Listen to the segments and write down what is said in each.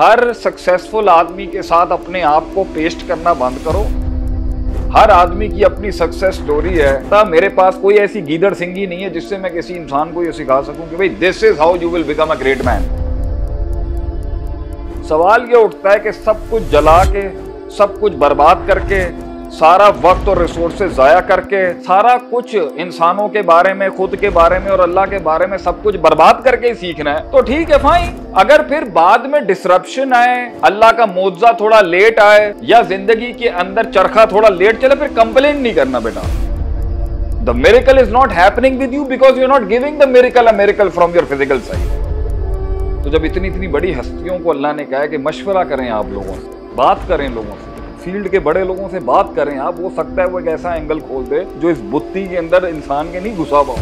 हर successful आदमी के साथ अपने आप को पेस्ट करना बंद करो। हर आदमी की अपनी सक्सेस स्टोरी है। तब मेरे पास कोई ऐसी गीदड़ सिंगी नहीं है जिससे मैं किसी इंसान को ये सिखा सकूँ कि भाई this is how you will become a great man सवाल ये उठता है कि सब कुछ जला के, सब कुछ बर्बाद करके सारा वक्त और रिसोर्सेज ज़ाया करके, सारा कुछ इंसानों के बारे में, खुद के बारे में और अल्लाह के बारे में सब कुछ बर्बाद करके ही सीखना है तो ठीक है फाइन अगर फिर बाद में डिसरप्शन आए, अल्लाह का मुआवजा थोड़ा लेट आए, या ज़िंदगी के अंदर चरखा थोड़ा लेट चले, फिर कंप्लेन नहीं करना बेटा. The miracle is not happening with you because you not giving the miracle a miracle from your physical side तो जब इतनी इतनी बड़ी हस्तियों को अल्लाह ने कहा कि मशवरा करें आप लोगों से, बात करें लोगों से फ़ील्ड के बड़े लोगों से बात करें आप हो सकता है वो एक ऐसा एंगल खोल दे जो इस बुत्ती के अंदर इंसान के नहीं घुसा हुआ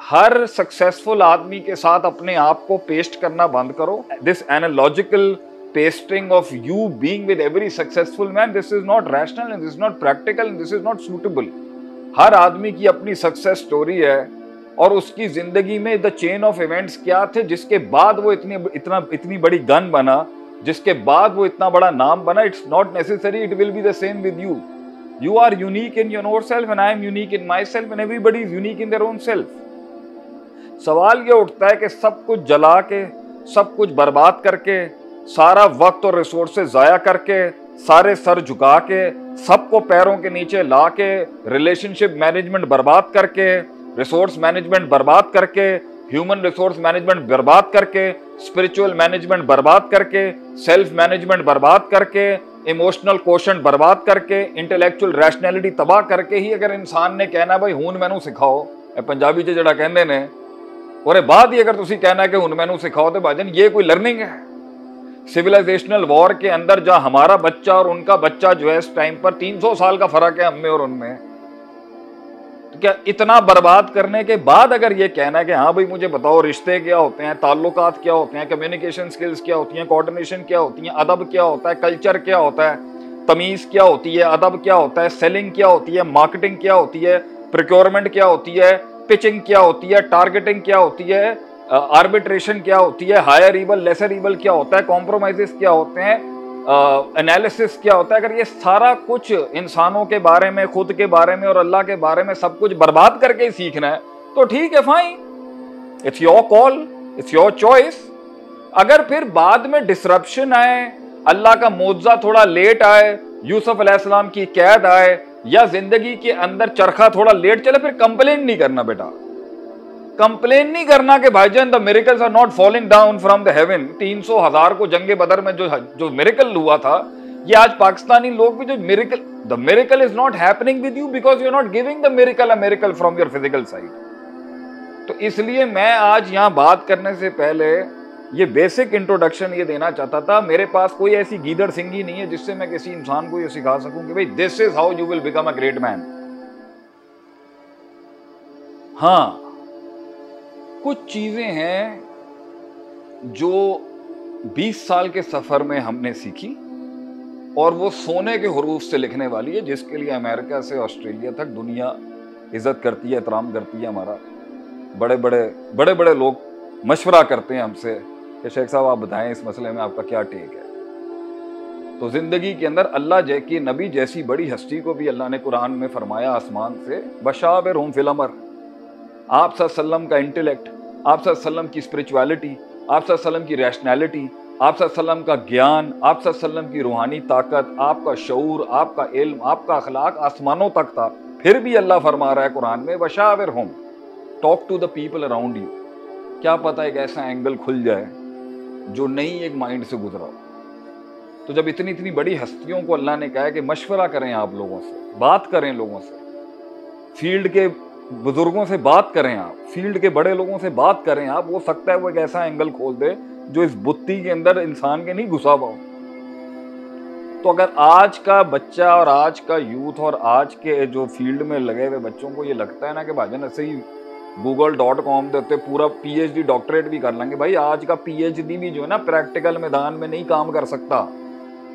हर सक्सेसफुल आदमी के साथ अपने आप को पेस्ट करना बंद करो। This analogical pasting of you being with every successful man this is not rational is not practical and this is not suitable हर आदमी की अपनी सक्सेस स्टोरी है। और उसकी ज़िंदगी में द चेन ऑफ़ इवेंट्स क्या थे, जिसके बाद वो इतनी, इतना, इतनी बड़ी गन बना, जिसके बाद वो इतना बड़ा नाम बना it's not necessary it will be the same with you you are unique in your self and I am unique in my self and everybody is unique in their own self सवाल ये उठता है कि सब कुछ जला के, सब कुछ बर्बाद करके, सारा वक्त और रिसोर्सेज ज़ाया करके, सारे सर झुका के, सबको पैरों के नीचे ला के रिलेशनशिप मैनेजमेंट बर्बाद करके रिसोर्स मैनेजमेंट बर्बाद करके ह्यूमन रिसोर्स मैनेजमेंट बर्बाद करके स्पिरिचुअल मैनेजमेंट बर्बाद करके सेल्फ मैनेजमेंट बर्बाद करके इमोशनल क्वेश्चन बर्बाद करके इंटेलेक्चुअल रैशनैलिटी तबाह करके ही अगर इंसान ने कहना भाई, हूँ मैनू सिखाओ। पंजाबी च जरा कहते ने, और बाद ही अगर तुम कहना कि हूँ मैनू सिखाओ तो भाजन ये कोई लर्निंग है। सिविलाइजेशनल वॉर के अंदर जहाँ हमारा बच्चा और उनका बच्चा जो है, इस टाइम पर 300 साल का फ़र्क है हमें और उनमें। क्या इतना बर्बाद करने के बाद अगर ये कहना है कि हाँ भाई मुझे बताओ रिश्ते क्या होते हैं, ताल्लुकात क्या होते हैं कम्युनिकेशन स्किल्स क्या होती हैं कोऑर्डिनेशन क्या होती हैं, अदब क्या होता है कल्चर क्या होता है, तमीज़ क्या होती है, अदब क्या होता है सेलिंग क्या होती है मार्केटिंग क्या होती है प्रिक्योरमेंट क्या होती है पिचिंग क्या होती है टारगेटिंग क्या होती है आर्बिट्रेशन क्या होती है हायर ईबल लेसर ईबल क्या होता है कॉम्प्रोमाइजेस क्या होते हैं एनालिसिस क्या होता है? अगर ये सारा कुछ इंसानों के बारे में, खुद के बारे में और अल्लाह के बारे में सब कुछ बर्बाद करके ही सीखना है तो ठीक है fine it's your call it's your choice अगर फिर बाद में डिसरप्शन आए, अल्लाह का मुआवजा थोड़ा लेट आए, यूसुफ अलैहिस्सलाम की कैद आए, या ज़िंदगी के अंदर चरखा थोड़ा लेट चले, फिर कंप्लेन नहीं करना बेटा। कंप्लेन नहीं करना कि भाईजान the miracles are not falling down from the heaven तीन सौ हज़ार को जंगे बदर में जो जो मेरिकल हुआ था, ये आज पाकिस्तानी लोग भी जो miracle the miracle is not happening with you because you not giving the miracle a miracle from your physical side तो इसलिए मैं आज यहाँ बात करने से पहले ये बेसिक इंट्रोडक्शन ये देना चाहता था। मेरे पास कोई ऐसी गीदड़ सिंगी नहीं है जिससे मैं किसी इंसान को ये सिखा सकूँ कि भाई this is how you will become a great man हाँ कुछ चीज़ें हैं जो 20 साल के सफ़र में हमने सीखी और वो सोने के हरूफ से लिखने वाली है, जिसके लिए अमेरिका से ऑस्ट्रेलिया तक दुनिया इज़्ज़त करती है एहतराम करती है हमारा। बड़े बड़े बड़े बड़े लोग मशवरा करते हैं हमसे कि शेख साहब, आप बताएँ इस मसले में आपका क्या टेक है। तो ज़िंदगी के अंदर अल्लाह जय की नबी जैसी बड़ी हस्ती को भी अल्लाह ने कुरान में फरमाया, आसमान से बशाब रोम फिलमर आप सल्लम का इंटेलेक्ट आप सल्लम की स्पिरिचुअलिटी आप सल्लम की रैशनैलिटी आप सल्लम का ज्ञान, आप सल्लम की रूहानी ताकत, आपका शूर आपका इल्म, आपका अखलाक आसमानों तक था। फिर भी अल्लाह फरमा रहा है कुरान में, वशावर home talk to the people around you क्या पता एक ऐसा एंगल खुल जाए जो नहीं एक माइंड से गुजरा हो। तो जब इतनी इतनी बड़ी हस्तियों को अल्लाह ने कहा कि मशवरा करें आप लोगों से, बात करें लोगों से, फ़ील्ड के बुज़ुर्गों से बात करें आप, फ़ील्ड के बड़े लोगों से बात करें आप हो सकता है वो एक ऐसा एंगल खोल दे जो इस बुत्ती के अंदर इंसान के नहीं घुसा हुआ तो अगर आज का बच्चा और आज का यूथ और आज के जो फ़ील्ड में लगे हुए बच्चों को ये लगता है ना कि भाजन ऐसे ही गूगल डॉट कॉम देते पूरा पीएचडी डॉक्टरेट भी कर लेंगे। भाई आज का पीएचडी भी जो है ना प्रैक्टिकल मैदान में नहीं काम कर सकता।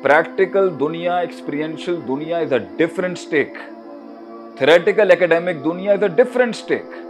प्रैक्टिकल दुनिया एक्सपीरियंशियल दुनिया is a different stake theoretical academic दुनिया इज़ अ डिफरेंट स्टेक